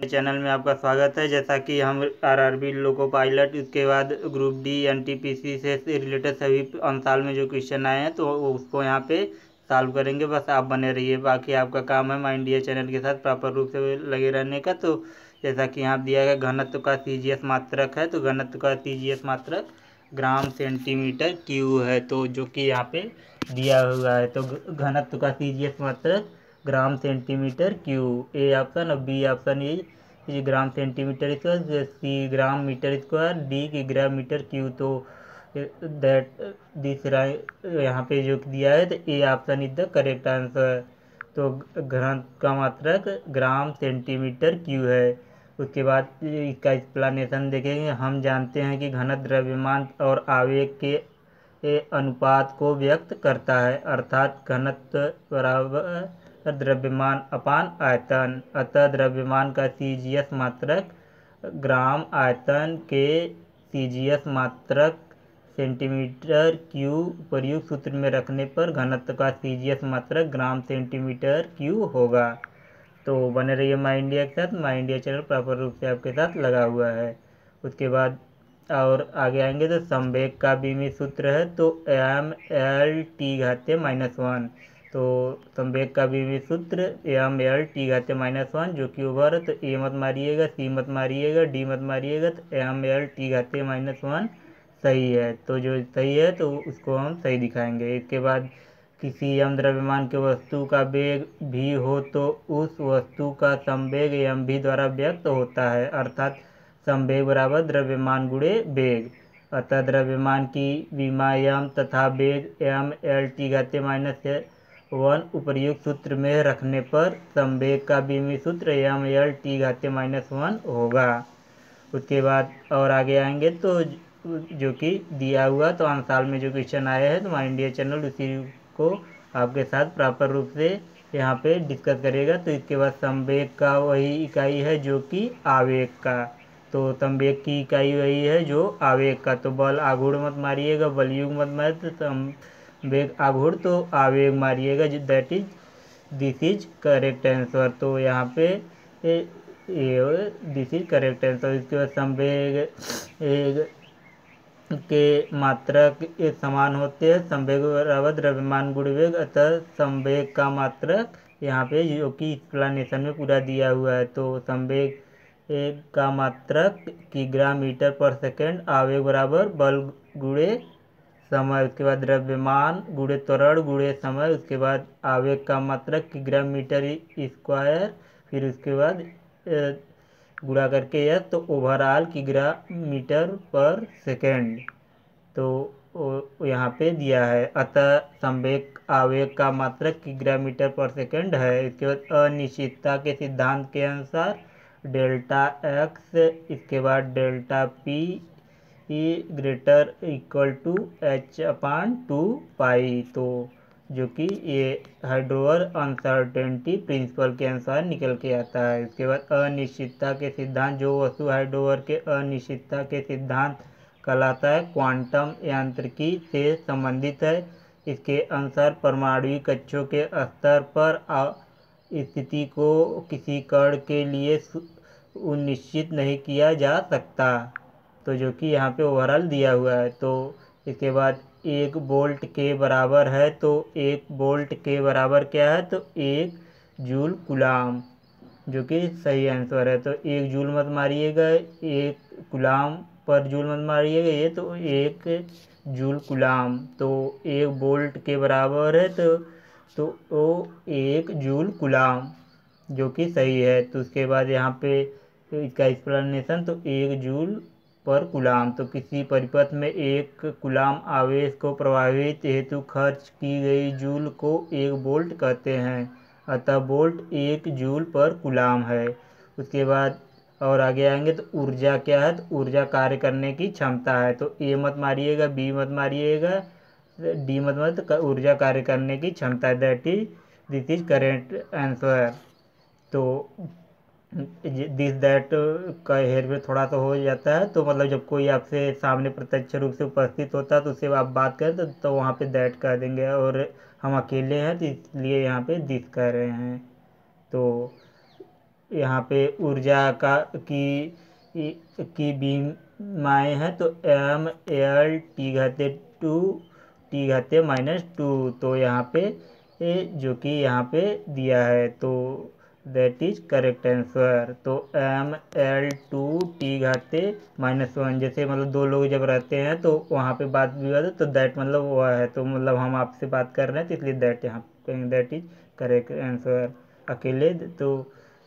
Channel में आपका स्वागत है। जैसा कि हम आरआरबी लोको पायलट, उसके बाद ग्रुप डी एनटीपीसी से रिलेटेड सभी साल में जो क्वेश्चन आए हैं तो उसको यहाँ पे सॉल्व करेंगे। बस आप बने रहिए। बाकी आपका काम है माई इंडिया चैनल के साथ प्रॉपर रूप से लगे रहने का। तो जैसा कि यहाँ दिया गया, घनत्व का सी मात्रक है। तो घनत्व का सीजीएस मात्रक ग्राम सेंटीमीटर क्यू है। तो जो कि यहाँ पे दिया हुआ है। तो घनत्व का सी मात्रक gram centimetre cube, A option और बी ऑप्शन ये gram centimetre square C gram metre square, D की ग्राम मीटर क्यू तो दैट, दिस यहाँ पे जो दिया है तो A option is the correct answer तो घन का मात्रक ग्राम सेंटीमीटर क्यू है। उसके बाद इसका एक्सप्लानेशन देखेंगे। हम जानते हैं कि घन द्रव्यमान और आवेग के अनुपात को व्यक्त करता है, अर्थात घनत्व बराबर द्रव्यमान अपान आयतन। अतः द्रव्यमान का सीजीएस मात्रक ग्राम आयतन के सीजीएस मात्रक सेंटीमीटर क्यू प्रयुक्त सूत्र में रखने पर घनत्व का सीजीएस मात्रक ग्राम सेंटीमीटर क्यू होगा। तो बने रहिए माई इंडिया के साथ। माई इंडिया चैनल प्रॉपर रूप से आपके साथ लगा हुआ है। उसके बाद और आगे आएँगे तो संवेग का बीमी सूत्र है तो एम एल टी घाते माइनस वन। तो संवेग का भी सूत्र एम एल, टी घाते माइनस वन, जो कि ओवर तो ए मत मारिएगा, सी मत मारिएगा, डी मत मारिएगा तो एम एल, टी घाते माइनस वन, सही है। तो जो सही है तो उसको हम सही दिखाएँगे। इसके बाद किसी यम द्रव्यमान के वस्तु का वेग भी हो तो उस वस्तु का संवेग एम भी द्वारा व्यक्त तो होता है, अर्थात संवेग बराबर द्रव्यमान गुड़े वेग। अतः द्रव्यमान की विमा यम तथा वेग एम एल, टी घाते माइनस वन उपर्युक्त सूत्र में रखने पर संवेग का बीमी सूत्र एम एल टी घाते माइनस वन होगा। उसके बाद और आगे आएँगे तो जो कि दिया हुआ तो आन साल में जो क्वेश्चन आए हैं तो माई इंडिया चैनल उसी को आपके साथ प्रॉपर रूप से यहाँ पे डिस्कस करेगा। तो इसके बाद संवेग का वही इकाई है जो कि आवेग का। तो संवेग की इकाई वही है जो आवेग का। तो बल आघूर्ण मत मारिएगा बलयुग मत मारे तो वेग आघूर्ण तो आवेग मारिएगा that is this is correct answer तो यहाँ पे दिस इज़ करेक्ट आंसर इसके बाद संवेग एक के मात्रक समान होते हैं। संवेग बराबर द्रव्यमान गुण वेग, अतः संवेग का मात्रक यहाँ पे जो कि एक्सप्लानेशन में पूरा दिया हुआ है। तो संवेग का मात्रक किग्रा मीटर पर सेकेंड आवेग बराबर बल गुड़े समय, उसके बाद द्रव्यमान गुड़े त्वरण गुड़े समय, उसके बाद आवेग का मात्रक किग्राम मीटर स्क्वायर, फिर उसके बाद गुड़ा करके यह तो ओवरऑल किग्रा मीटर पर सेकेंड। तो यहाँ पे दिया है। अतः संवेग, आवेग का मात्रक किग्रा मीटर पर सेकेंड है। इसके बाद अनिश्चितता के सिद्धांत के अनुसार डेल्टा एक्स, इसके बाद delta P E greater equal to H upon two pi तो जो कि ये हाइड्रोवर अनसर्टेनिटी प्रिंसिपल के अनुसार निकल के आता है। इसके बाद अनिश्चितता के सिद्धांत, जो वस्तु हाइड्रोवर के अनिश्चितता के सिद्धांत कहलाता है क्वांटम यांत्रिकी से संबंधित है। इसके अनुसार परमाणु कक्षों के स्तर पर स्थिति को किसी कण के लिए सुनिश्चित नहीं किया जा सकता। तो जो कि यहाँ पे ओवरऑल दिया हुआ है तो इसके बाद एक बोल्ट के बराबर है तो एक बोल्ट के बराबर क्या है? तो एक जूल गुलाम, जो कि सही आंसर है। तो एक जूल मत मारिएगा, एक गुलाम पर जूल मत मारिएगा, ये तो एक जूल गुलाम। तो एक बोल्ट के बराबर है तो तो वो एक जूल गुलाम, जो कि सही है। तो उसके बाद यहाँ पे इसका एक्सप्लेनेशन तो एक जूल पर गुलाम। तो किसी परिपथ में एक गुलाम आवेश को प्रभावित हेतु खर्च की गई जूल को एक बोल्ट कहते हैं। अतः बोल्ट एक जूल पर गुलाम है। उसके बाद और आगे आएँगे तो ऊर्जा क्या है? तो ऊर्जा कार्य करने की क्षमता है। तो ए मत मारिएगा, बी मत मारिएगा, डी मत मत तो ऊर्जा कार्य करने की क्षमता that is this is current answer तो दिस दैट का हेर में थोड़ा सा हो जाता है तो मतलब जब कोई आपसे सामने प्रत्यक्ष रूप से उपस्थित होता है तो उससे आप बात करें तो, तो वहाँ पे दैट कह देंगे और हम अकेले हैं तो इसलिए यहाँ पे दिस कह रहे हैं। तो यहाँ पे ऊर्जा का की की बीमाएँ हैं तो एम एल टी घाते टू टी घाते माइनस टू तो यहाँ पे जो कि यहाँ पे दिया है तो दैट इज़ करेक्ट आंसर तो एम एल टू टी घाते माइनस वन जैसे मतलब दो लोग जब रहते हैं तो वहाँ पे बात भी है तो दैट मतलब वह है। तो मतलब हम आपसे बात कर रहे हैं तो इसलिए दैट यहाँ कहेंगे दैट इज़ करेक्ट आंसर अकेले तो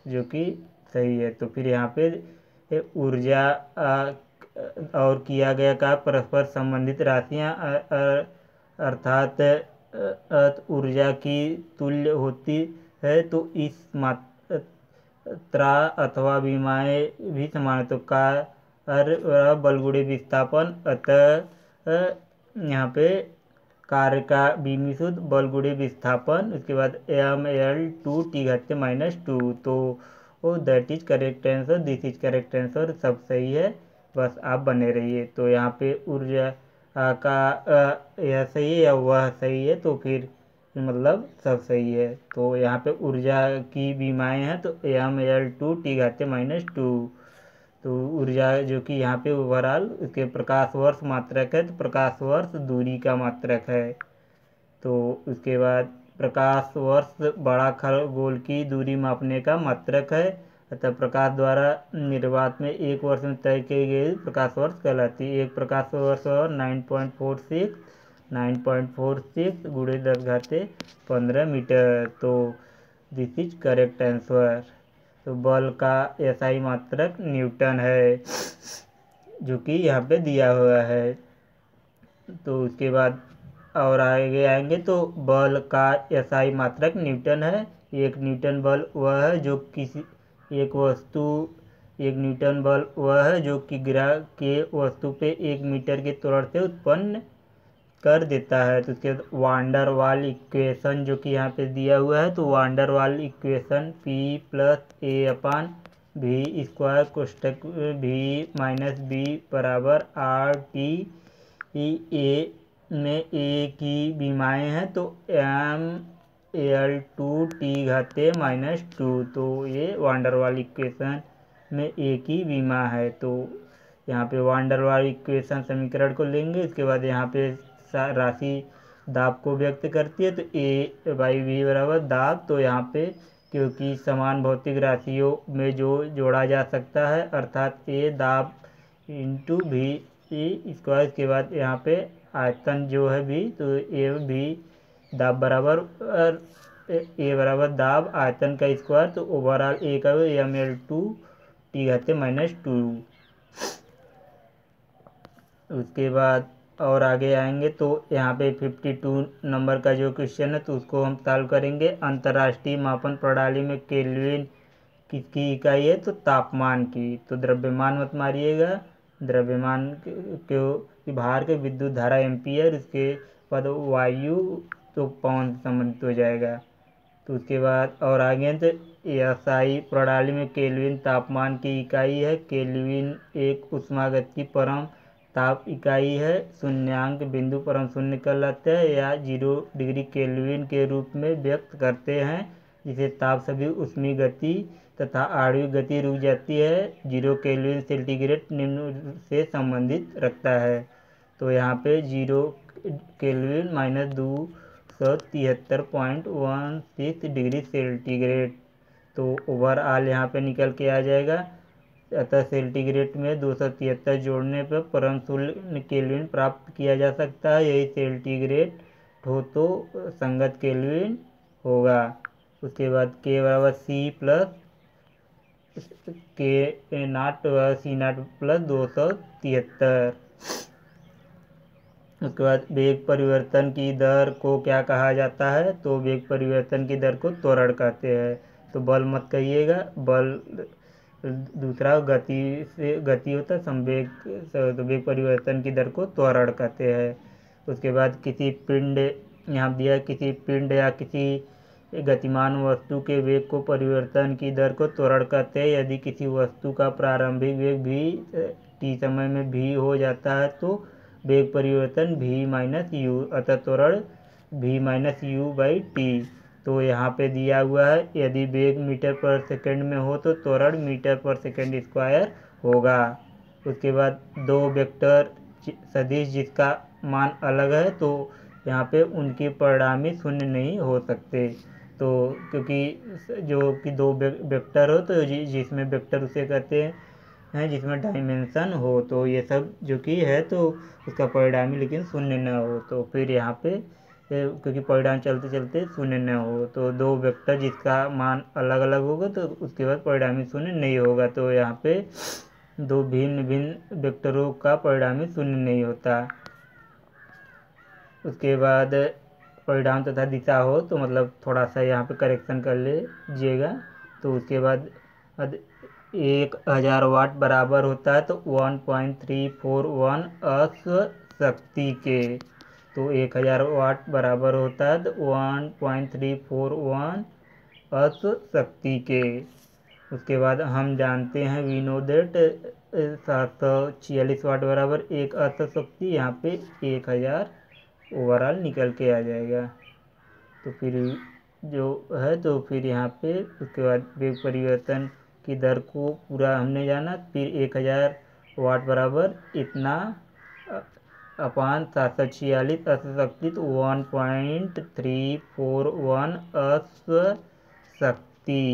जो कि सही है। तो फिर यहाँ पे ऊर्जा और किया गया का परस्पर संबंधित राशियाँ अर्थात ऊर्जा की तुल्य होती है तो इस मात्रा अथवा बीमाएँ भी समान तो कार्य बलगुड़ी विस्थापन, अतः यहाँ पे कार्य का बीमी शुद्ध बलगुड़ी विस्थापन, उसके बाद एम, एल, टू, टी घटते माइनस टू तो that is correct answer, this is correct answer, सब सही है, बस आप बने रहिए। तो यहाँ पे ऊर्जा का यह सही है या वह सही है तो फिर मतलब सब सही है। तो यहाँ पे ऊर्जा की बीमाएँ हैं तो एम एल टू टी घाते माइनस टू तो ऊर्जा जो कि यहाँ पे ओवरऑल उसके प्रकाश वर्ष मात्रक है तो प्रकाश वर्ष दूरी का मात्रक है। तो उसके बाद प्रकाश वर्ष बड़ा खगोल की दूरी मापने का मात्रक है। अतः प्रकाश द्वारा निर्वात में एक वर्ष में तय की गई प्रकाश वर्ष कहलाती है। एक प्रकाश वर्ष और nine point four six nine point four six गुड़े दस घाते पंद्रह मीटर। तो दिस इज़ करेक्ट आंसर तो बल का ऐसा मात्रक न्यूटन है, जो कि यहाँ पे दिया हुआ है। तो उसके बाद और आगे आएँगे तो बल का ऐसा मात्रक न्यूटन है। एक न्यूटन बल वह है जो किसी, एक वस्तु, एक न्यूटन बल वह है जो कि ग्रह के वस्तु पे एक मीटर के त्वरण से उत्पन्न कर देता है तो उसके बाद वांडर वाल इक्वेशन जो कि यहाँ पे दिया हुआ है तो van der Waals equation P plus A upon भी स्क्वायर कोष्टक भी माइनस बी बराबर आर टी ई ए में ए की बीमाएँ हैं तो एम एल टू टी घाते माइनस टू तो ये वांडरवाल इक्वेशन में ए की बीमा है तो यहाँ पे वांडरवाल इक्वेशन समीकरण को लेंगे, इसके बाद यहाँ पे राशि दाब को व्यक्त करती है तो ए बाई वी बराबर दाब तो यहाँ पे क्योंकि समान भौतिक राशियों में जो जोड़ा जा सकता है, अर्थात ए दाब इंटू भी ई स्क्वायर के बाद यहाँ पे आयतन जो है भी तो ए भी दाब बराबर ए बराबर दाब आयतन का स्क्वायर तो ओवरऑल ए का एम एल टू टी घाते माइनस टू उसके बाद और आगे आएँगे तो यहाँ पे फिफ्टी टू नंबर का जो क्वेश्चन है तो उसको हम सॉल्व करेंगे। अंतर्राष्ट्रीय मापन प्रणाली में केल्विन किसकी इकाई है? तो तापमान की। तो द्रव्यमान मत मारिएगा। द्रव्यमान के बाहर के विद्युत धारा एम्पियर, इसके बाद वायु तो पवन संबंधित हो जाएगा। तो उसके बाद, और आगे तो एसआई प्रणाली में केल्विन तापमान की इकाई है। केल्विन एक उष्मागति परम ताप इकाई है, शून्यांक बिंदु परम शून्य कहलाते हैं या ज़ीरो डिग्री केल्विन के रूप में व्यक्त करते हैं, जिसे ताप सभी उष्मी गति तथा आणविक गति रुक जाती है। ज़ीरो केल्विन सेंटीग्रेड निम्न से संबंधित रखता है। तो यहाँ पे ज़ीरो केल्विन माइनस दो सौ तिहत्तर point one six degree centigrade. तो ओवरऑल यहाँ पे निकल के आ जाएगा। अतः सेंटीग्रेड में दो सौ तिहत्तर जोड़ने पर परम शून्य केल्विन प्राप्त किया जा सकता है। यही सेंटीग्रेड हो तो संगत केल्विन होगा। उसके बाद के बराबर सी प्लस के नाट सी नाट प्लस दो सौ तिहत्तर। उसके बाद वेग परिवर्तन की दर को क्या कहा जाता है? तो वेग परिवर्तन की दर को त्वरण कहते हैं। तो बल मत कहिएगा, बल दूसरा गति से गति होता है संवेग वेग परिवर्तन की दर को त्वरण कहते हैं। उसके बाद किसी पिंड, यहाँ दिया किसी पिंड या किसी गतिमान वस्तु के वेग को परिवर्तन की दर को त्वरण कहते हैं। यदि किसी वस्तु का प्रारंभिक वेग भी, टी समय में भी हो जाता है तो वेग परिवर्तन भी माइनस यू, अतः त्वरण भी माइनस यू बाई टी। तो यहाँ पे दिया हुआ है, यदि वेग मीटर पर सेकंड में हो तो त्वरण मीटर पर सेकंड स्क्वायर होगा। उसके बाद दो वेक्टर सदिश जिसका मान अलग है तो यहाँ पे उनकी परिणामी शून्य नहीं हो सकते। तो क्योंकि जो कि दो वेक्टर हो तो जिसमें वेक्टर उसे कहते हैं, जिसमें डायमेंशन हो तो ये सब जो कि है तो उसका परिणामी लेकिन शून्य न हो तो फिर यहाँ पे क्योंकि परिणाम चलते चलते शून्य न हो तो दो वेक्टर जिसका मान अलग अलग होगा तो उसके बाद परिणामी शून्य नहीं होगा तो यहाँ पे दो भिन्न भिन्न वेक्टरों का परिणामी शून्य नहीं होता। उसके बाद परिणाम तथा दिशा हो तो मतलब थोड़ा सा यहाँ पे करेक्शन कर लीजिएगा तो उसके बाद एक हज़ार वाट बराबर होता है तो one point three four one अश्व शक्ति के। तो एक हज़ार वाट बराबर होता है one point three four one अश्व शक्ति के। उसके बाद हम जानते हैं वी नो देट सात सौ छियालीस वाट बराबर एक अश्व शक्ति यहाँ पे एक हज़ार ओवरऑल निकल के आ जाएगा। तो फिर जो है तो फिर यहाँ पे उसके बाद वेग परिवर्तन की दर को पूरा हमने जाना, फिर एक हज़ार वाट बराबर इतना अपान सात सौ छियालीस शक्ति तो one point three four one अश्व शक्ति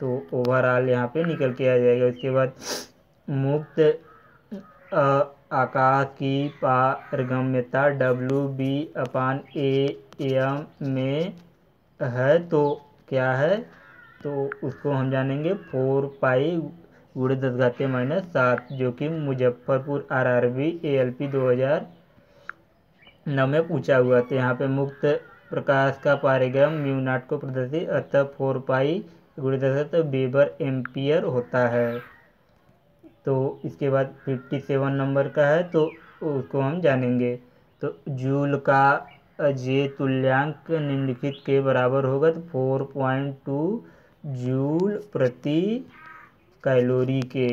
तो ओवरऑल यहाँ पे निकल के आ जाएगा। उसके बाद मुक्त आकाश की पारगम्यता W B upon A M में है। तो क्या है? तो उसको हम जानेंगे फोर पाई गुड़े दस घाते माइनस सात, जो कि Muzaffarpur R R B A L P दो हज़ार नौ में पूछा हुआ था। यहाँ पे मुक्त प्रकाश का पारेग्राम म्यू नाट को प्रदर्शित, अतः फोर पाई गुड़े दस तो बेबर एम्पियर होता है। तो इसके बाद फिफ्टी सेवन नंबर का है तो उसको हम जानेंगे। तो जूल का जे तुल्यांक निम्नलिखित के बराबर होगा तो फोर पॉइंट टू जूल प्रति कैलोरी के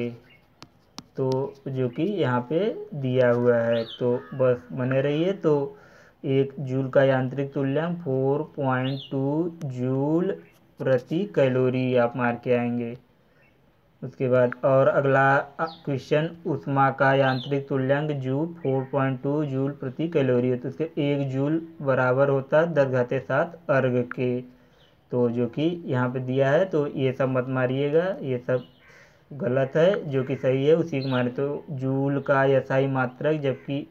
तो जो कि यहाँ पे दिया हुआ है। तो बस बने रहिए तो एक जूल का यांत्रिक तुल्यांक, फोर पॉइंट टू जूल प्रति कैलोरी आप मार के आएँगे। उसके बाद और अगला क्वेश्चन, उष्मा का यांत्रिक तुल्यांक joule four point two joule प्रति कैलोरी है। तो उसके एक जूल बराबर होता है दस घाते सात अर्घ के। तो जो कि यहाँ पे दिया है तो ये सब मत मारिएगा, ये सब गलत है, जो कि सही है। उसी को माने तो जूल का यसाई मात्रक, जबकि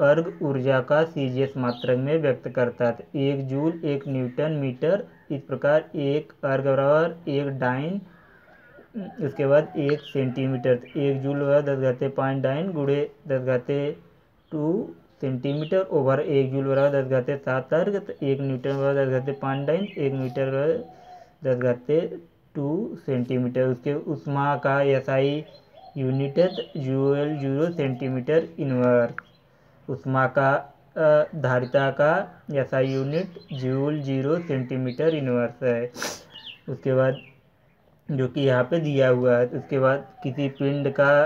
अर्घ ऊर्जा का सी मात्रक में व्यक्त करता है। एक जूल, एक न्यूटन मीटर, इस प्रकार एक अर्घ बराबर एक डाइन, उसके बाद एक सेंटीमीटर। एक जूल हुआ दस घाते पाँच डाइन गुड़े दस घाते टू सेंटीमीटर ओवर एक जूल बराबर दस घाते सात अर्घ तो एक न्यूटन बराबर दस घाते पाँच डाइन, एक मीटर बराबर दस घाते टू सेंटीमीटर उसके उष्मा का एसआई यूनिट है जूल ज़ीरो सेंटीमीटर इनवर्स उष्मा का धारिता का SI unit joule zero centimetre inverse है। उसके बाद, जो कि यहाँ पे दिया हुआ है उसके बाद किसी पिंड का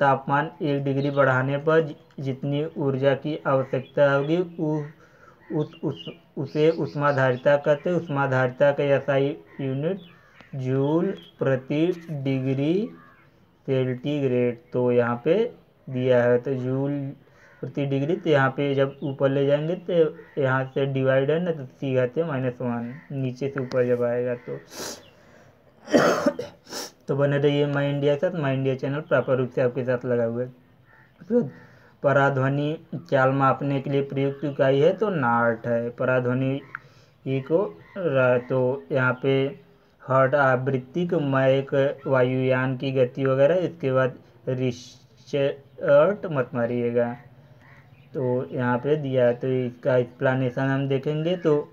तापमान एक डिग्री बढ़ाने पर जितनी ऊर्जा की आवश्यकता होगी उस उस, उसे उष्माधारिता कहते हैं। उष्माधारिता का एसआई यूनिट जूल प्रति डिग्री सेल्टीग्रेड तो यहाँ पे दिया है। तो जूल प्रति डिग्री तो यहाँ पे जब ऊपर ले जाएँगे तो यहाँ से डिवाइड है ना तो सी घाते माइनस वन, नीचे से ऊपर जब आएगा तो। तो बने रहिए माई इंडिया के साथ माई इंडिया चैनल प्रॉपर रूप से आपके साथ लगा हुआ है। तो पराध्वनि चाल मापने के लिए प्रयुक्त इकाई है तो नाट है। पराध्वनि ई को तो यहाँ पे हर्ट आवृत्ति मैक वायुयान की गति वगैरह, इसके बाद रिशर्ट मत मारिएगा। तो यहाँ पे दिया है तो इसका एक्सप्लानेशन हम देखेंगे। तो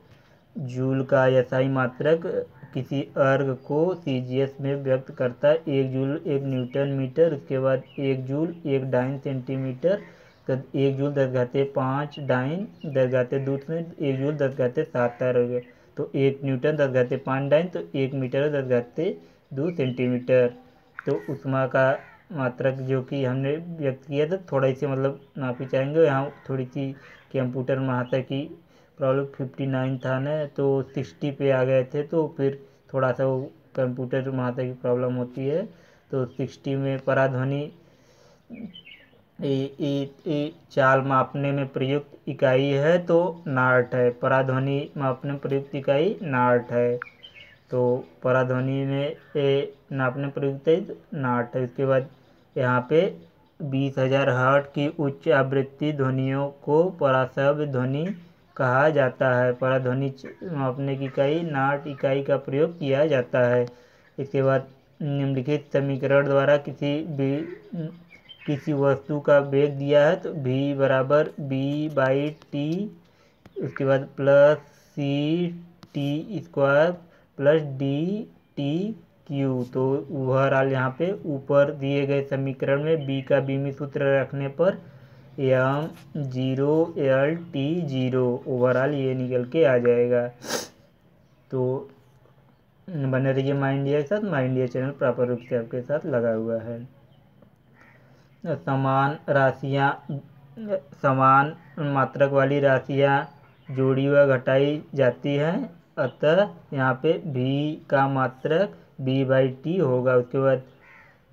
जूल का यसाई मात्रक किसी अर्घ को सी में व्यक्त करता है। एक जूल एक न्यूटन मीटर, उसके बाद एक जूल एक डाइन सेंटीमीटर तो एक जूल दस घाते पाँच, डाइन दस घाते दूसरे एक जूल दस घाते सात अर्घ तो एक न्यूटन दस घाते पाँच डाइन तो एक मीटर दस घाते दो सेंटीमीटर। तो उष्मा का मात्रक जो कि हमने व्यक्त किया था, थोड़ा इसे मतलब नापी चाहेंगे यहाँ थोड़ी सी कंप्यूटर में आता कि प्रॉब्लम, फिफ्टी नाइन था ना तो सिक्सटी पे आ गए थे तो फिर थोड़ा सा वो कंप्यूटर माता की प्रॉब्लम होती है। तो सिक्सटी में पराध्वनि चाल मापने में प्रयुक्त इकाई है तो नाट है। पराध्वनि मापने प्रयुक्त इकाई नाट है। तो पराध्वनि में ए नापने प्रयुक्त है तो नाट है। उसके बाद यहाँ पे बीस हज़ार हर्ट की उच्च आवृत्ति ध्वनियों को पराशब्द ध्वनि कहा जाता है। पराध्वनि मापने की इकाई नाट इकाई का प्रयोग किया जाता है। इसके बाद निम्नलिखित समीकरण द्वारा किसी भी किसी वस्तु का वेग दिया है तो भी बराबर बी बाई टी उसके बाद plus C T square plus D T cube तो ओवरऑल यहाँ पे ऊपर दिए गए समीकरण में बी का बीमी सूत्र रखने पर M zero L T zero overall ये निकल के आ जाएगा। तो बने रहिए माइंड के साथ। माइंड चैनल प्रॉपर रूप से आपके साथ लगा हुआ है। समान राशियाँ, समान मात्रक वाली राशियाँ जोड़ी व घटाई जाती हैं। अतः यहाँ पे भी का मात्रक बी बाई टी होगा, उसके बाद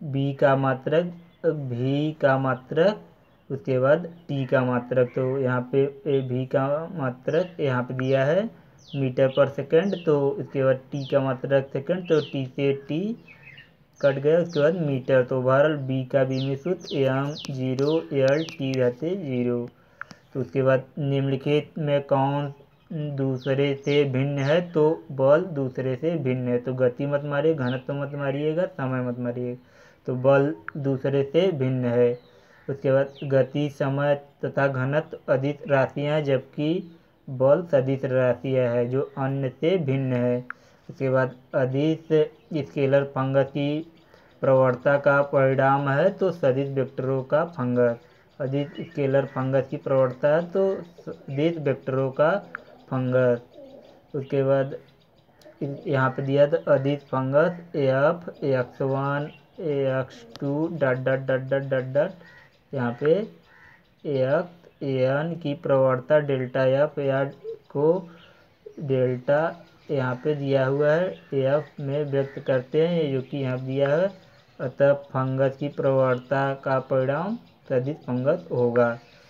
बी का मात्रक भी का मात्रक, उसके बाद टी का मात्रक। तो यहाँ पे भी का मात्रक यहाँ पे दिया है मीटर पर सेकंड तो इसके बाद टी का मात्रक सेकंड तो टी से टी कट गया उसके बाद मीटर तो ओवरऑल बी का बी में सूत्र एम ज़ीरो एल टी रहते ज़ीरो तो उसके बाद निम्नलिखित में कौन दूसरे से भिन्न है तो बल दूसरे से भिन्न है। तो गति मत मारिए, घनत्व मत मारिएगा, समय मत मारिएगा। तो बल दूसरे से भिन्न है। उसके बाद गति, समय तथा घनत्व अधिक राशियाँ, जबकि बल सदिश राशियाँ है, जो अन्य से भिन्न है। उसके बाद अधिस स्केलर फंगस की प्रवणता का परिणाम है तो सदिश वेक्टरों का फंगस। अधिक स्केलर फंगस की प्रवणता है तो सदिश वेक्टरों का फंगस। उसके बाद यहाँ पे दिया था अधिक function F X one X two, dot dot dot dot dot dot. यहाँ पे एक्स एन की प्रवणता डेल्टा एफ़ या को डेल्टा यहाँ पे दिया हुआ है एफ़ में व्यक्त करते हैं जो कि यहाँ दिया है। अतः फंगस की प्रवणता का परिणाम सदिश फंगस होगा।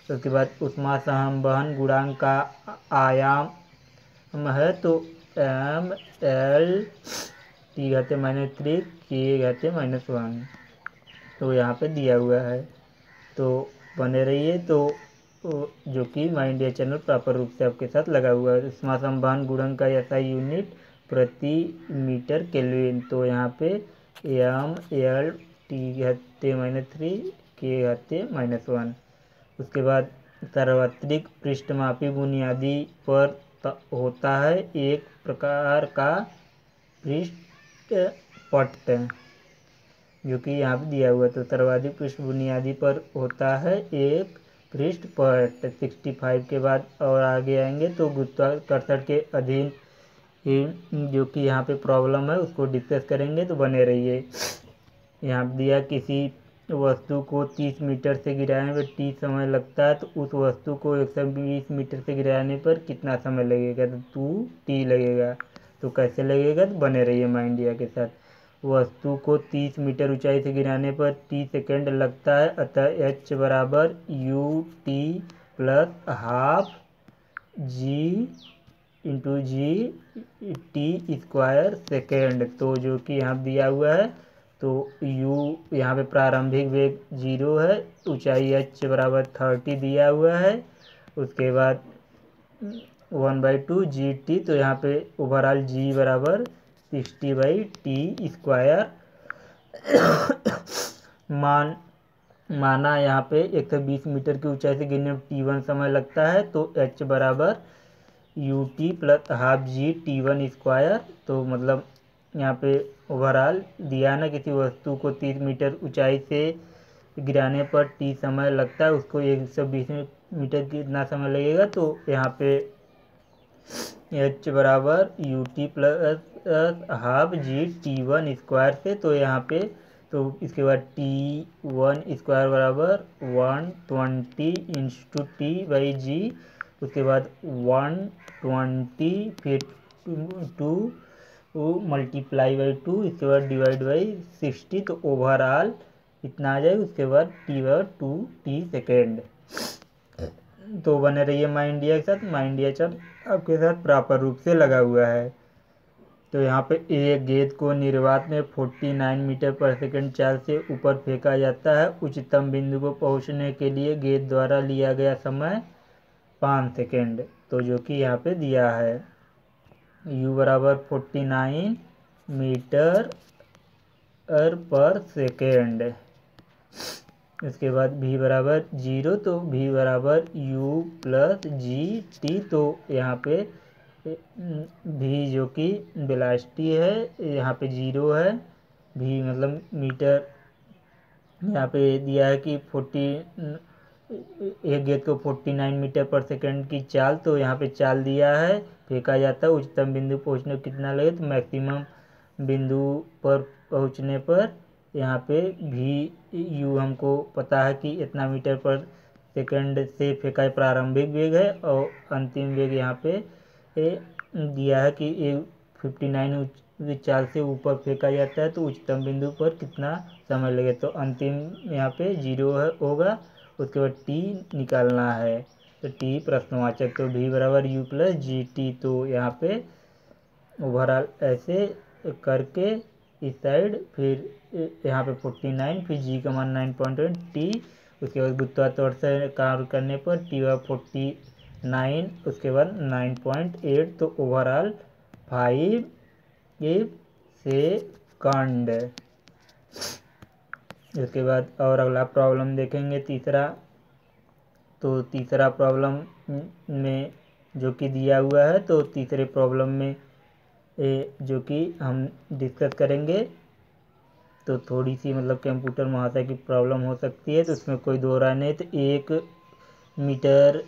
उसके बाद उष्मा सहन गुणांक का आयाम है तो एम एल टी घाते माइनस थ्री, के घाते माइनस वन। तो यहाँ पे दिया हुआ है। तो बने रहिए तो जो कि माइंड इंडिया चैनल प्रॉपर रूप से आपके साथ लगा हुआ है। संवहन गुणन का ऐसा यूनिट प्रति मीटर केल्विन तो यहाँ पे एम एल टी हत्ते माइनस थ्री के हत्ते माइनस वन उसके बाद सार्वत्रिक पृष्ठमापी बुनियादी पर होता है एक प्रकार का पृष्ठ पट, जो कि यहाँ पे दिया हुआ है। तो सर्वाधिक पृष्ठ बुनियादी पर होता है एक पृष्ठ पर सिक्सटी फाइव के बाद और आगे आएँगे तो गुरुत्वाकर्षण के अधीन जो कि यहाँ पे प्रॉब्लम है, उसको डिस्कस करेंगे तो बने रहिए। यहाँ दिया किसी वस्तु को 30 मीटर से गिराने पर टी समय लगता है तो उस वस्तु को 120 मीटर से गिराने पर कितना समय लगेगा? तो टू टी लगेगा। तो कैसे लगेगा? तो बने रहिए माइंड के साथ। वस्तु को 30 मीटर ऊंचाई से गिराने पर 30 सेकेंड लगता है, अतः एच बराबर U T plus half G into G T square second तो जो कि यहाँ दिया हुआ है तो u यहाँ पे प्रारंभिक वेग ज़ीरो है, ऊंचाई h बराबर थर्टी दिया हुआ है, उसके बाद one by two G T तो यहाँ पे ओवरऑल g बराबर सिक्सटी बाई टी स्क्वायर मान, माना यहाँ पे एक सौ बीस मीटर की ऊंचाई से गिरने में टी वन समय लगता है तो एच बराबर U T plus half G T one square तो मतलब यहाँ पे ओवरऑल दिया ना किसी वस्तु को तीस मीटर ऊंचाई से गिराने पर टी समय लगता है, उसको एक सौ बीस मीटर कितना समय लगेगा तो यहाँ पे एच बराबर U T plus half G T one square से तो यहाँ पे तो इसके बाद टी वन स्क्वायर बराबर one twenty into two T by G उसके बाद वन ट्वेंटी फिर टू मल्टीप्लाई बाई टू इसके बाद डिवाइड बाई सिक्सटी तो ओवरऑल इतना आ जाए उसके बाद T by two T second तो बने रहिए माई इंडिया के साथ माई इंडिया आपके साथ प्रॉपर रूप से लगा हुआ है। तो यहाँ पे एक गेंद को निर्वात में 49 मीटर पर सेकंड चाल से ऊपर फेंका जाता है। उच्चतम बिंदु को पहुँचने के लिए गेंद द्वारा लिया गया समय पाँच सेकंड तो जो कि यहाँ पे दिया है। u बराबर 49 मीटर पर सेकेंड। इसके बाद v बराबर ज़ीरो तो v बराबर u प्लस जी टी तो यहाँ पे v जो कि बेलास्टी है, यहाँ पे ज़ीरो है, भी मतलब मीटर यहाँ पे दिया है कि फोर्टी एक गेंद को फोर्टी नाइन मीटर पर सेकंड की चाल तो यहाँ पे चाल दिया है, फेंका जाता है, उच्चतम बिंदु पहुँचने कितना लगे तो मैक्सिमम बिंदु पर पहुँचने पर यहाँ पे भी यू हमको पता है कि इतना मीटर पर सेकंड से फेंका प्रारंभिक वेग है, और अंतिम वेग यहाँ पे दिया है कि ये फिफ्टी नाइन चाल से ऊपर फेंका जाता है तो उच्चतम बिंदु पर कितना समय लगे तो अंतिम यहाँ पे ज़ीरो होगा। उसके बाद टी निकालना है। तो टी प्रश्नवाचक तो भी बराबर यू प्लस जी टी तो यहाँ पे ओवरऑल ऐसे करके इस साइड, फिर यहाँ पे फोर्टी नाइन, फिर जी का मान नाइन पॉइंट टी। उसके बाद गुत्तातौर से कार्य करने पर टी वा फोर्टी नाइन उसके बाद नाइन पॉइंट एट तो ओवरऑल फाइव से कंड इसके बाद और अगला प्रॉब्लम देखेंगे तीसरा। तो तीसरा प्रॉब्लम में जो कि दिया हुआ है तो तीसरे प्रॉब्लम में ए, जो कि हम डिस्कस करेंगे तो थोड़ी सी मतलब कंप्यूटर महाशय की प्रॉब्लम हो सकती है तो उसमें कोई दो राय नहीं तो एक मीटर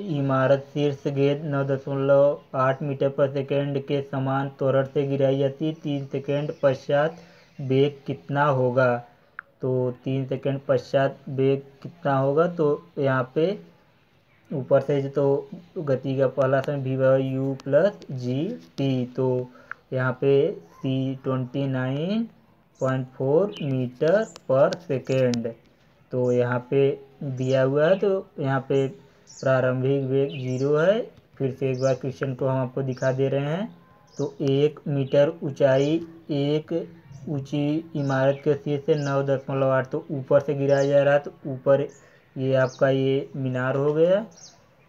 इमारत शीर्ष गेंद नौ दशमलव आठ मीटर पर सेकेंड के समान त्वरण से गिराई जाती है। तीन सेकेंड पश्चात वेग कितना होगा? तो तीन सेकेंड पश्चात वेग कितना होगा? तो यहाँ पे ऊपर से तो गति का पहला समय v by u plus g t तो यहाँ पे c twenty nine point four metre per second. तो यहाँ पे दिया हुआ है तो यहाँ पे प्रारंभिक वेग ज़ीरो है। फिर से एक बार क्वेश्चन को हम आपको दिखा दे रहे हैं। तो एक मीटर ऊंचाई, एक ऊँची इमारत के शीर्ष से नौ दशमलव आठ तो ऊपर से गिराया जा रहा है तो ऊपर ये आपका ये मीनार हो गया।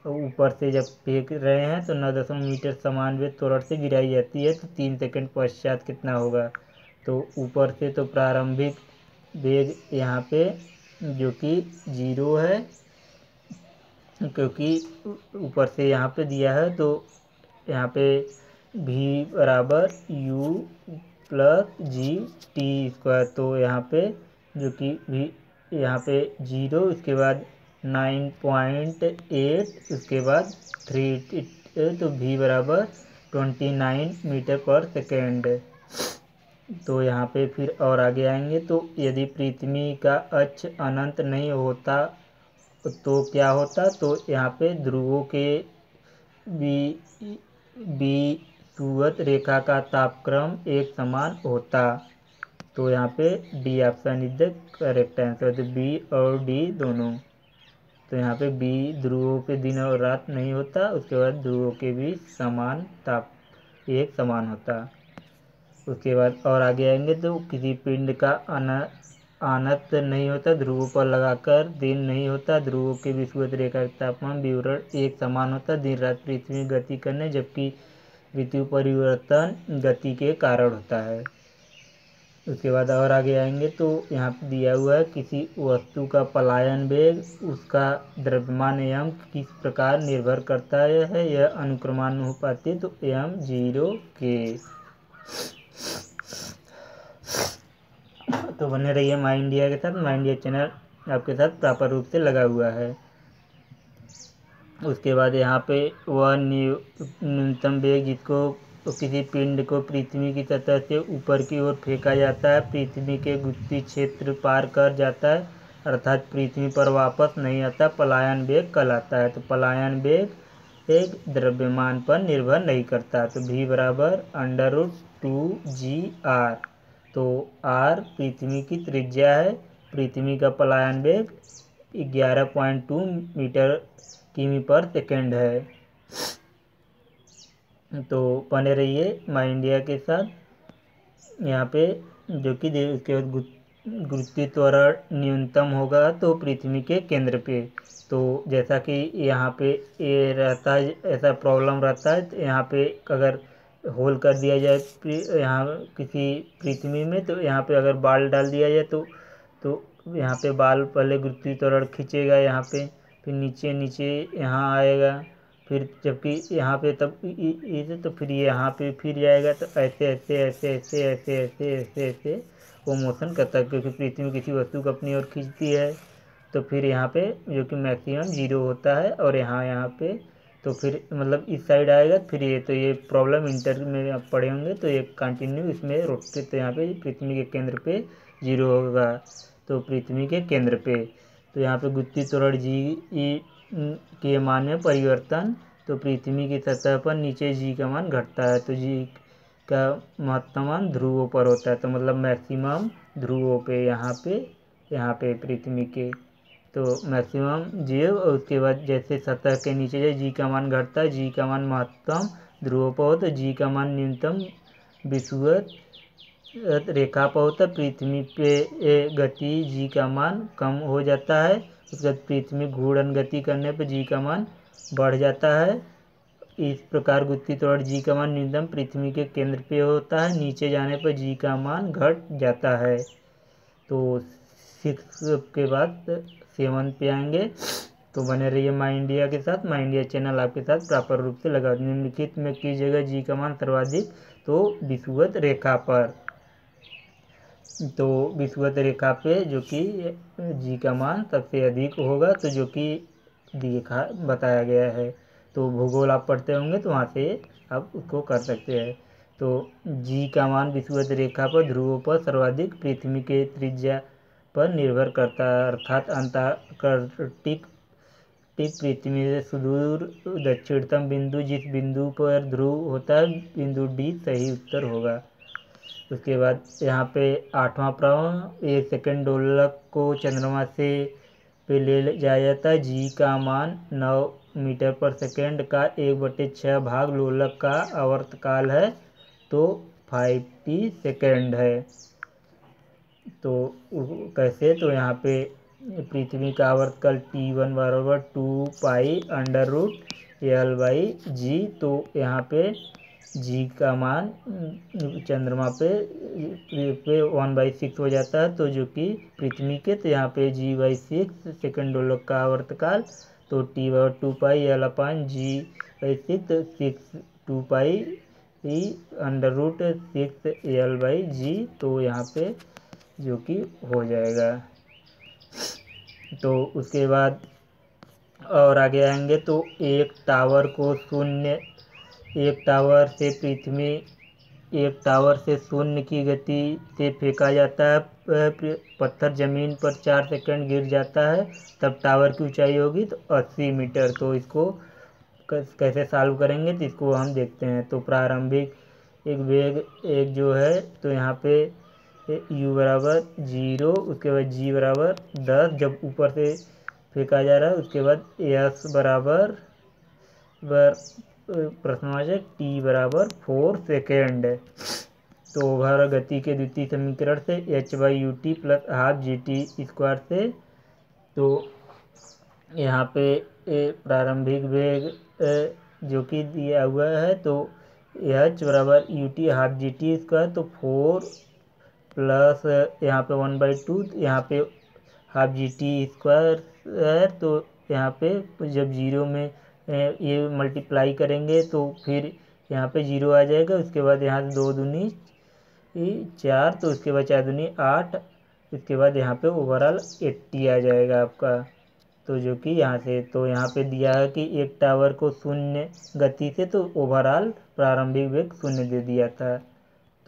ऊपर से जब फेंक रहे हैं तो नौ दशमलव मीटर समान वेग त्वरण से गिराई जाती है तो तीन सेकंड पश्चात कितना होगा? तो ऊपर से तो प्रारंभिक वेग यहाँ पे जो कि ज़ीरो है, क्योंकि ऊपर से यहाँ पे दिया है तो यहाँ पे भी बराबर u plus g t square तो यहाँ पे जो कि भी यहाँ पे ज़ीरो उसके बाद नाइन पॉइंट एट उसके बाद थ्री तो भी बराबर twenty nine metre per second तो यहाँ पे फिर और आगे आएँगे। तो यदि पृथ्वी का अक्ष अनंत नहीं होता तो क्या होता? तो यहाँ पे ध्रुवों के बी बी सुवत रेखा का तापक्रम एक समान होता। तो यहाँ पे D option is the correct answer तो बी और डी दोनों। तो यहाँ पे बी ध्रुवों पे दिन और रात नहीं होता, उसके बाद ध्रुवों के भी समान ताप, एक समान होता। उसके बाद और आगे आएँगे तो किसी पिंड का अना आनत नहीं होता, ध्रुवों पर लगाकर दिन नहीं होता, ध्रुवों के विश्वत रेखा तापमान विवरण एक समान होता, दिन रात पृथ्वी गति करने जबकि ऋतु परिवर्तन गति के कारण होता है। उसके बाद और आगे आएँगे तो यहाँ पे दिया हुआ है, किसी वस्तु का पलायन वेग, उसका द्रव्यमान एम किस प्रकार निर्भर करता है, यह अनुक्रमानुपाती तो एम ज़ीरो के। तो बने रहिए माई इंडिया के साथ। माई इंडिया चैनल आपके साथ प्रॉपर रूप से लगा हुआ है। उसके बाद यहाँ पे वह न्यूनतम वेग जिसको किसी पिंड को पृथ्वी की सतह से ऊपर की ओर फेंका जाता है, पृथ्वी के गुत्ती क्षेत्र पार कर जाता है, अर्थात पृथ्वी पर वापस नहीं आता, पलायन वेग कहलाता है। तो पलायन वेग एक द्रव्यमान पर निर्भर नहीं करता। तो भी बराबर under root two g R. तो आर पृथ्वी की त्रिज्या है। पृथ्वी का पलायन वेग ग्यारह पॉइंट टू मीटर किमी पर सेकेंड है। तो बने रहिए माई इंडिया के साथ। यहाँ पे जो कि उसके बाद गुरुत्वीय त्वरण न्यूनतम होगा तो पृथ्वी के केंद्र पे। तो जैसा कि यहाँ पे ये रहता है, ऐसा प्रॉब्लम रहता है तो यहाँ पे अगर होल कर दिया जाए यहाँ किसी पृथ्वी में तो यहाँ पे अगर बाल डाल दिया जाए तो तो यहाँ पे बाल पहले गुरुत्वीय त्वरण खींचेगा यहाँ पे, फिर नीचे नीचे यहाँ आएगा, फिर जबकि यहाँ पे तब इसे तो फिर यहाँ पे फिर जाएगा तो ऐसे ऐसे ऐसे ऐसे ऐसे ऐसे ऐसे ऐसे वो मोशन करता है, क्योंकि पृथ्वी किसी वस्तु को अपनी ओर खींचती है तो फिर यहाँ पे जो कि मैक्सिमम ज़ीरो होता है और यहाँ यहाँ पे तो फिर मतलब इस साइड आएगा, फिर ये तो ये प्रॉब्लम इंटर में आप पढ़े होंगे तो ये कंटिन्यू इसमें रोकते तो यहाँ पे पृथ्वी के केंद्र पे ज़ीरो होगा तो पृथ्वी के केंद्र पे। तो यहाँ पे गुत्ती त्वरण जी ई के मान में परिवर्तन तो पृथ्वी की सतह पर नीचे जी का मान घटता है तो जी का महत्तम मान ध्रुवों पर होता है। तो मतलब मैक्सिमम ध्रुवों पे, यहाँ पे यहाँ पे पृथ्वी के तो मैक्सिमम जी और उसके बाद जैसे सतह के नीचे जाए, जी का मान घटता है जी का मान महत्तम, ध्रुव पर हो तो जी का मान न्यूनतम, विषुवत, रेखा पर होता पृथ्वी पे गति, जी का मान कम हो जाता है, उसके बाद पृथ्वी घूर्णन गति करने पर जी का मान बढ़ जाता है, इस प्रकार गुत्ती तोड़ जी का मान न्यूनतम पृथ्वी के केंद्र पे होता है, नीचे जाने पर जी का मान घट जाता है। तो सिक्स के बाद सेवन पे आएँगे। तो बने रहिए माई इंडिया के साथ। माई इंडिया चैनल आपके साथ प्रॉपर रूप से लगा निम्नलिखित में कीजिएगा जी का मान सर्वाधिक तो विषुवत रेखा पर। तो विषुवत रेखा पे जो कि जी का मान सबसे अधिक होगा तो जो कि देखा, बताया गया है। तो भूगोल आप पढ़ते होंगे तो वहाँ से आप उसको कर सकते हैं। तो जी का मान विषुवत रेखा पर ध्रुवों पर सर्वाधिक, पृथ्वी के त्रिज्या पर निर्भर करता है, अर्थात अंटार्कटिक टिक पृथ्वी से सुदूर दक्षिणतम बिंदु, जिस बिंदु पर ध्रुव होता है, बिंदु डी सही उत्तर होगा। उसके बाद यहाँ पे आठवां प्रश्न एक सेकेंड डोलक को चंद्रमा से पे ले जाया जाता है, जी का मान नौ मीटर पर सेकेंड का एक बटे छः भाग लोलक का आवर्तकाल है तो फाइव टी सेकेंड है। तो कैसे? तो यहाँ पे पृथ्वी का आवर्तकाल टी वन बराबर two pi under root l by g तो यहाँ पे जी का मान चंद्रमा पे पे वन बाई सिक्स हो जाता है तो जो कि पृथ्वी के तो यहाँ पे जी बाई सिक्स सेकेंड डोलक का आवर्तकाल तो टी बराबर two pi l upon g by six six two pi under root six l by g तो यहाँ पे जो कि हो जाएगा। तो उसके बाद और आगे आएँगे तो एक टावर को शून्य, एक टावर से पृथ्वी, एक टावर से शून्य की गति से फेंका जाता है। पत्थर ज़मीन पर चार सेकंड गिर जाता है, तब टावर की ऊंचाई होगी तो अस्सी मीटर। तो इसको कैसे सॉल्व करेंगे तो इसको हम देखते हैं। तो प्रारंभिक एक वेग, एक जो है तो यहाँ पे यू बराबर ज़ीरो, उसके बाद जी बराबर दस, जब ऊपर से फेंका जा रहा है, उसके बाद एस बराबर बर प्रश्नवाचक टी बराबर फोर सेकेंड तो ओवर गति के द्वितीय समीकरण से h by u t plus half g t square से तो यहाँ पे प्रारंभिक वेग जो कि दिया हुआ है तो एच बराबर u t half g t square तो फोर प्लस यहाँ पे वन बाई टू, यहाँ पे हाफ़ जी टी स्क्वायर है तो यहाँ पे जब ज़ीरो में ये मल्टीप्लाई करेंगे तो फिर यहाँ पे ज़ीरो आ जाएगा, उसके बाद यहाँ दो दूनी चार तो उसके बाद चार दूनी आठ उसके बाद यहाँ पे ओवरऑल एट्टी आ जाएगा आपका। तो जो कि यहाँ से तो यहाँ पे दिया है कि एक टावर को शून्य गति से तो ओवरऑल प्रारंभिक वेग शून्य दे दिया था।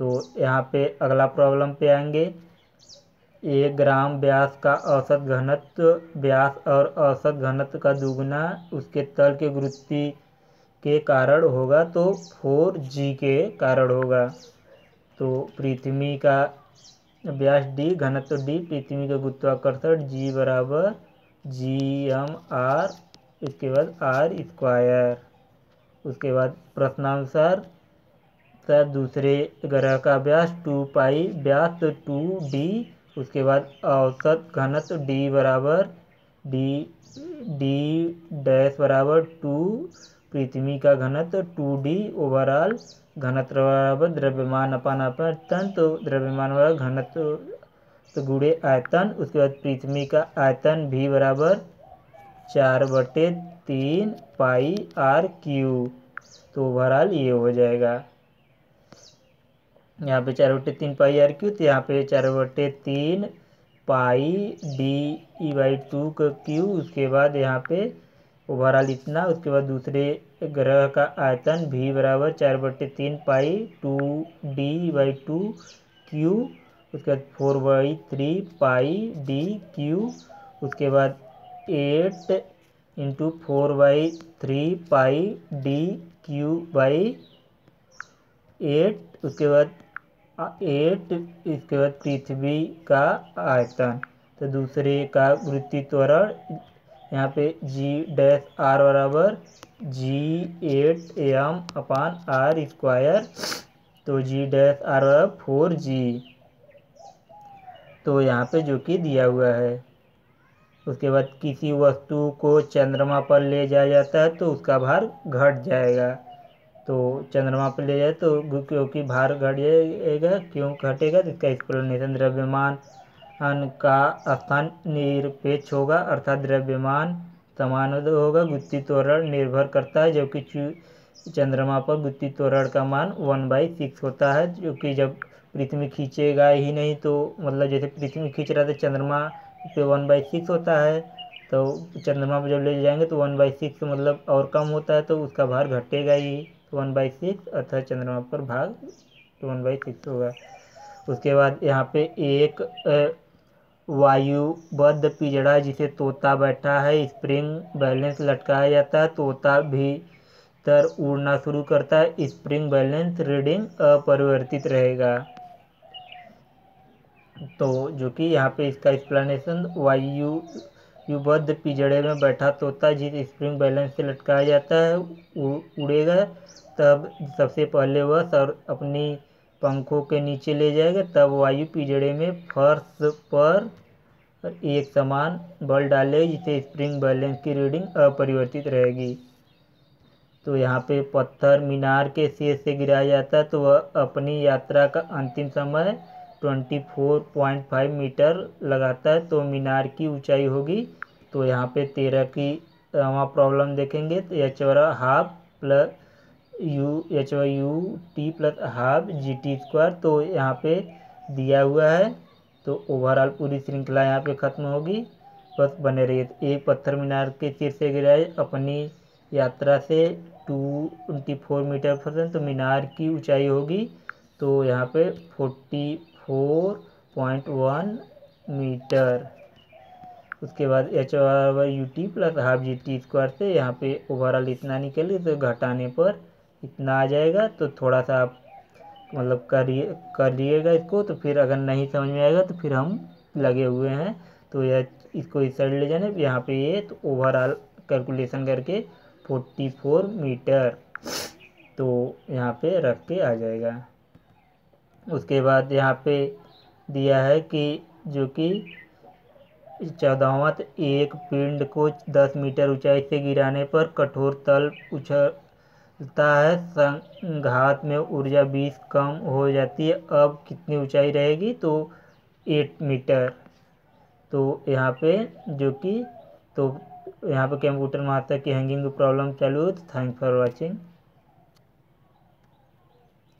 तो यहाँ पे अगला प्रॉब्लम पे आएँगे। एक ग्राम व्यास का औसत घनत्व व्यास और औसत घनत्व का दुगुना उसके तल के गुरुत्वी के कारण होगा तो फोर जी के कारण होगा। तो पृथ्वी का व्यास डी, घनत्व डी, पृथ्वी का गुरुत्वाकर्षण जी बराबर जी एम आर, इसके बाद आर स्क्वायर। उसके बाद प्रश्नानुसार सर दूसरे ग्रह का व्यास टू पाई व्यास टू डी, उसके बाद औसत घनत्व डी बराबर डी डी डैश बराबर टू, पृथ्वी का घनत्व टू डी, ओवरऑल घनत्व बराबर द्रव्यमान अपान आयतन तो द्रव्यमान बराबर घनत्व तो गुड़े आयतन, उसके बाद पृथ्वी का आयतन भी बराबर चार बटे तीन पाई आर क्यू तो ओवरऑल ये हो जाएगा। यहाँ पे चार बटे तीन पाई आर क्यू तो यहाँ पे चार बटे तीन pi d e by two का क्यू उसके बाद यहाँ पे ओवरऑल इतना, उसके बाद दूसरे ग्रह का आयतन भी बराबर चार बटे तीन pi two d by two cube उसके बाद four by three pi d cube उसके बाद eight into four by three pi d cube by eight, उसके बाद एट, इसके बाद पृथ्वी का आयतन। तो दूसरे का वृत्ति त्वरण, यहाँ पे जी डैश आर बराबर g eight m upon r square तो जी डैश आर बराबर फोर जी तो यहाँ पे जो कि दिया हुआ है। उसके बाद किसी वस्तु को चंद्रमा पर ले जाया जाता है तो उसका भार घट जाएगा। तो चंद्रमा पर ले जाए तो क्योंकि भार घट जाएगा क्यों घटेगा? तो इसका एक्सप्लेनेशन द्रव्यमान का स्थान निरपेक्ष होगा, अर्थात द्रव्यमान समान होगा। गुत्ती त्वरण निर्भर करता है जबकि चंद्रमा पर गुत्ती त्वरण का मान वन बाई सिक्स होता है, जो कि जब पृथ्वी खींचेगा ही नहीं तो मतलब जैसे पृथ्वी खींच रहा था चंद्रमा पे वन बाई सिक्स होता है। तो चंद्रमा पर जब ले जाएँगे तो वन बाई सिक्स मतलब और कम होता है तो उसका भार घटेगा ही। वन बाई सिक्स अर्थात चंद्रमा पर भाग वन बाई सिक्स होगा। उसके बाद यहाँ पे एक वायुबद्ध पिजड़ा जिसे तोता बैठा है स्प्रिंग बैलेंस लटकाया जाता है, तोता भीतर उड़ना शुरू करता है स्प्रिंग बैलेंस रीडिंग अपरिवर्तित रहेगा। तो जो कि यहाँ पे इसका एक्सप्लेनेशन वायु युबद्ध पिजड़े में बैठा तोता जिस स्प्रिंग बैलेंस से लटकाया जाता है उड़ेगा तब सबसे पहले वह सर अपनी पंखों के नीचे ले जाएगा। तब वायु पिजड़े में फर्श पर एक समान बल डाले जिससे स्प्रिंग बैलेंस की रीडिंग अपरिवर्तित रहेगी। तो यहाँ पे पत्थर मीनार के शीर्ष से गिराया जाता है तो वह अपनी यात्रा का अंतिम समय 24.5 मीटर लगाता है तो मीनार की ऊंचाई होगी। तो यहाँ पे तेरह की वहाँ प्रॉब्लम देखेंगे तो h half plus u h y u t plus half g t square तो यहाँ पे दिया हुआ है। तो ओवरऑल पूरी श्रृंखला यहाँ पे ख़त्म होगी। बस बने रहिए तो एक पत्थर मीनार के सिर से गिराए अपनी यात्रा से टू ट्वेंटी फोर मीटर पर तो मीनार की ऊंचाई होगी। तो यहाँ पे forty four point one metre उसके बाद h r u t plus half g t square से यहाँ पे ओवरऑल इतना निकले तो घटाने पर इतना आ जाएगा तो थोड़ा सा आप मतलब करिए कर करिएगा इसको तो फिर अगर नहीं समझ में आएगा तो फिर हम लगे हुए हैं। तो यह इसको इस साइड ले जाने, यहाँ पे ये तो ओवरऑल कैलकुलेशन करके फोर्टी फोर मीटर तो यहाँ पे रख के आ जाएगा। उसके बाद यहाँ पे दिया है कि जो कि चौदहवत एक पिंड को दस मीटर ऊंचाई से गिराने पर कठोर तल उछल है संघात में ऊर्जा बीस कम हो जाती है। अब कितनी ऊंचाई रहेगी? तो एट मीटर। तो यहाँ पे जो कि तो यहाँ पे कंप्यूटर में आता है कि हैंगिंग प्रॉब्लम चालू हो। तो थैंक फॉर वाचिंग।